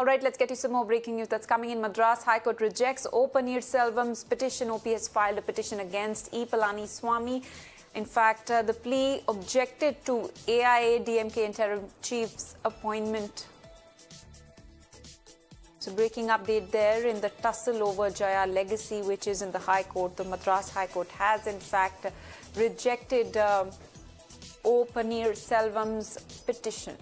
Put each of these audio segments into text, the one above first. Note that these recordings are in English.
All right, let's get you some more breaking news that's coming in. Madras High Court rejects O. Selvam's petition. OPS filed a petition against E. Palaniswami. In fact, uh, the plea objected to AIADMK interim chief's appointment. So, breaking update there in the tussle over Jaya legacy, which is in the High Court. The Madras High Court has, in fact, rejected uh, O. Selvam's petition.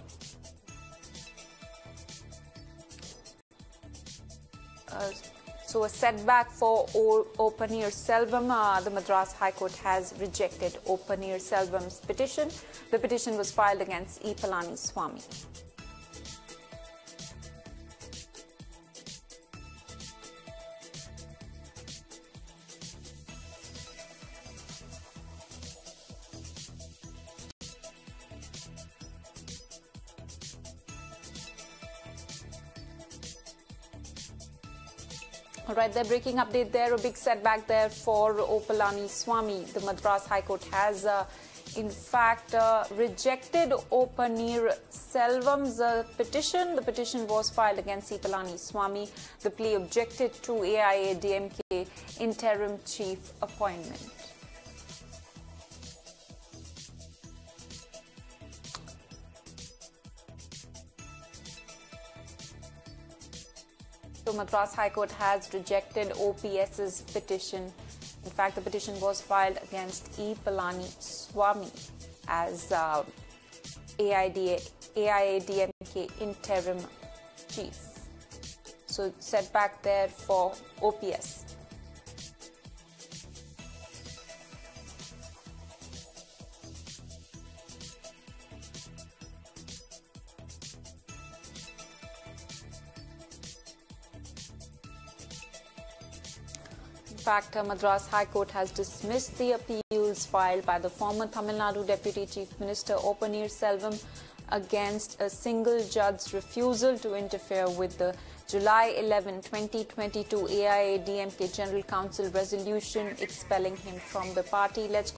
So a setback for o- O. Selvam. Uh, the Madras High Court has rejected O. Selvam's petition. The petition was filed against E. Palaniswami. Right, the breaking update there, a big setback there for Opalani Palaniswami. The Madras High Court has, uh, in fact, uh, rejected O. Selvam's uh, petition. The petition was filed against E. Palaniswami. The plea objected to AIADMK interim chief appointment. So Madras High Court has rejected OPS's petition. In fact, the petition was filed against E. Palani Swamy as uh, AIDA, AIADMK interim chief. So setback there for OPS. In fact, uh, Madras High Court has dismissed the appeals filed by the former Tamil Nadu Deputy Chief Minister O. Selvam against a single judge's refusal to interfere with the July 11, 2022 AIADMK General Council resolution expelling him from the party. Let's